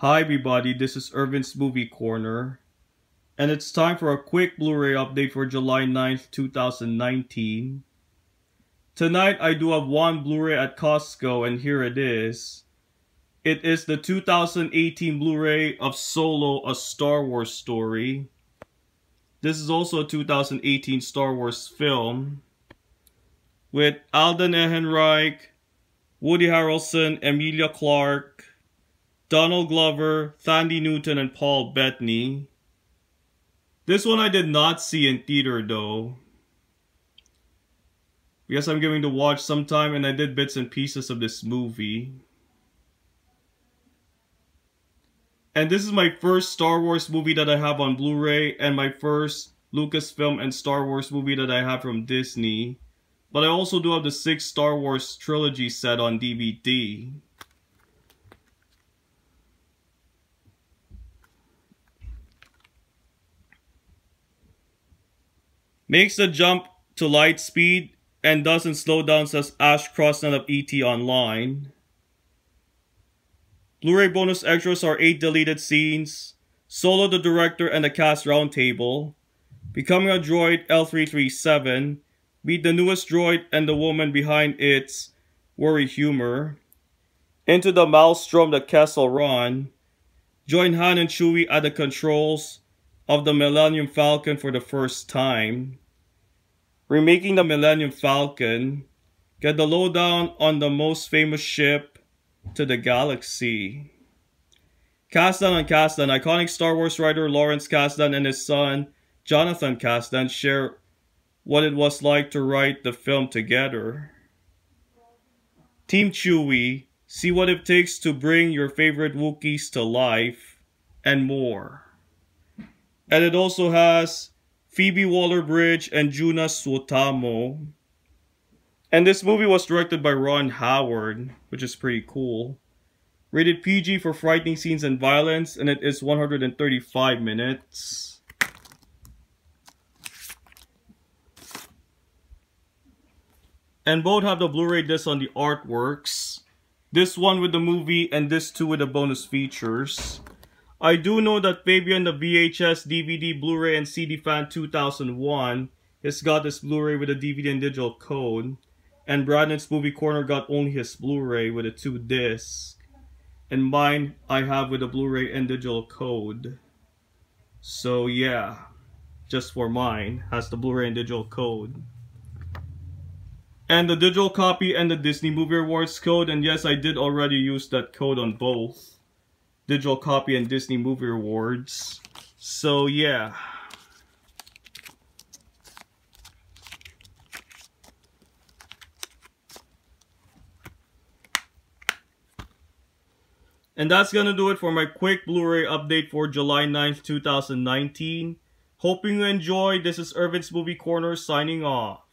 Hi everybody, this is Ervin's Movie Corner. And it's time for a quick Blu-ray update for July 9th, 2019. Tonight I do have one Blu-ray at Costco and here it is. It is the 2018 Blu-ray of Solo, A Star Wars Story. This is also a 2018 Star Wars film with Alden Ehrenreich, Woody Harrelson, Emilia Clarke, Donald Glover, Thandie Newton, and Paul Bettany. This one I did not see in theater though. Because I'm going to watch sometime and I did bits and pieces of this movie. And this is my first Star Wars movie that I have on Blu-ray and my first Lucasfilm and Star Wars movie that I have from Disney. But I also do have the 6 Star Wars trilogy set on DVD. Makes the jump to light speed and doesn't slow down says Ash Crossan of ET Online. Blu-ray bonus extras are 8 deleted scenes, Solo the director and the cast roundtable, Becoming a Droid L337, Meet the newest droid and the woman behind its worry humor. Into the maelstrom the Kessel Run. Join Han and Chewie at the controls of the Millennium Falcon for the first time. Remaking the Millennium Falcon. Get the lowdown on the most famous ship to the galaxy. Kasdan and Kasdan, iconic Star Wars writer Lawrence Kasdan and his son Jonathan Kasdan share what it was like to write the film together. Team Chewie, see what it takes to bring your favorite Wookiees to life, and more. And it also has Phoebe Waller-Bridge and Juna Suotamo. And this movie was directed by Ron Howard, which is pretty cool. Rated PG for frightening scenes and violence, and it is 135 minutes. And both have the Blu-ray disc on the artworks. This one with the movie and this two with the bonus features. I do know that Fabian the VHS, DVD, Blu-ray, and CD Fan 2001 has got this Blu-ray with a DVD and digital code. And Brandon's Movie Corner got only his Blu-ray with a two disc. And mine I have with a Blu-ray and digital code. So yeah, just for mine, has the Blu-ray and digital code and the digital copy and the Disney Movie Awards code. And yes, I did already use that code on both digital copy and Disney Movie Awards. So yeah. And that's gonna do it for my quick Blu-ray update for July 9th, 2019. Hoping you enjoyed. This is Ervin's Movie Corner signing off.